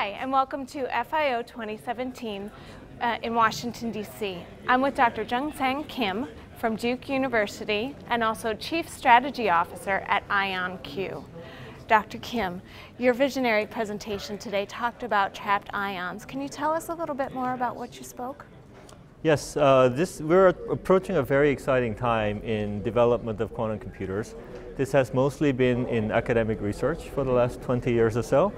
and welcome to FIO 2017 uh, in Washington, D.C. I'm with Dr. Jungsang Kim from Duke University and also Chief Strategy Officer at IonQ. Dr. Kim, your visionary presentation today talked about trapped ions. Can you tell us a little bit more about what you spoke? Yes, uh, this, we're approaching a very exciting time in development of quantum computers. This has mostly been in academic research for the last 20 years or so,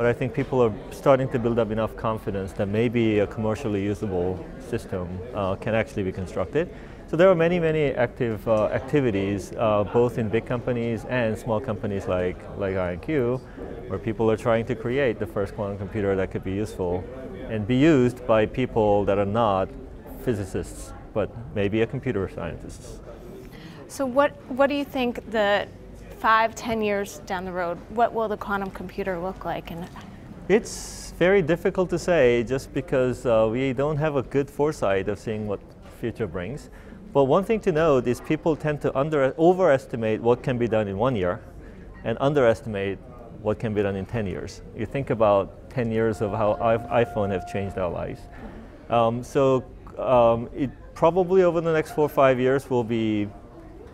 but I think people are starting to build up enough confidence that maybe a commercially usable system uh, can actually be constructed. So there are many, many active uh, activities, uh, both in big companies and small companies like, like IonQ, where people are trying to create the first quantum computer that could be useful and be used by people that are not physicists, but maybe a computer scientists. So what, what do you think the five, ten years down the road, what will the quantum computer look like? And it's very difficult to say just because uh, we don't have a good foresight of seeing what future brings. But one thing to note is people tend to under, overestimate what can be done in one year and underestimate what can be done in 10 years. You think about 10 years of how iPhone have changed our lives. Um, so um, it probably over the next four or five years will be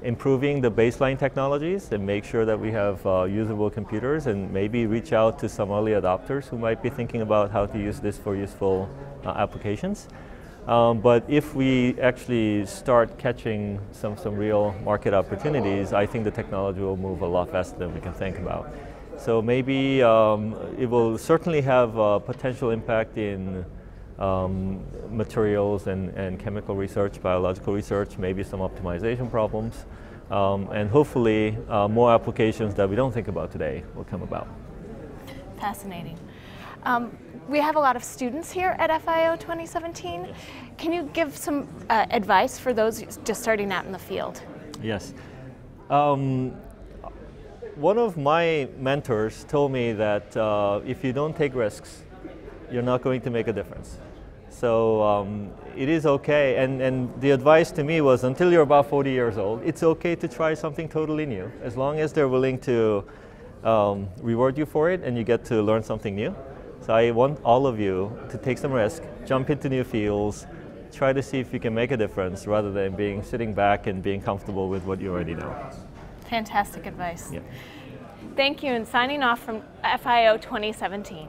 improving the baseline technologies and make sure that we have uh, usable computers and maybe reach out to some early adopters who might be thinking about how to use this for useful uh, applications. Um, but if we actually start catching some, some real market opportunities, I think the technology will move a lot faster than we can think about. So maybe um, it will certainly have a potential impact in um, materials and, and chemical research, biological research, maybe some optimization problems, um, and hopefully uh, more applications that we don't think about today will come about. Fascinating. Um, we have a lot of students here at FIO 2017. Can you give some uh, advice for those just starting out in the field? Yes. Um, one of my mentors told me that uh, if you don't take risks, you're not going to make a difference. So um, it is okay, and, and the advice to me was until you're about 40 years old, it's okay to try something totally new, as long as they're willing to um, reward you for it and you get to learn something new. So I want all of you to take some risk, jump into new fields, try to see if you can make a difference rather than being sitting back and being comfortable with what you already know. Fantastic advice. Yeah. Thank you, and signing off from FIO 2017.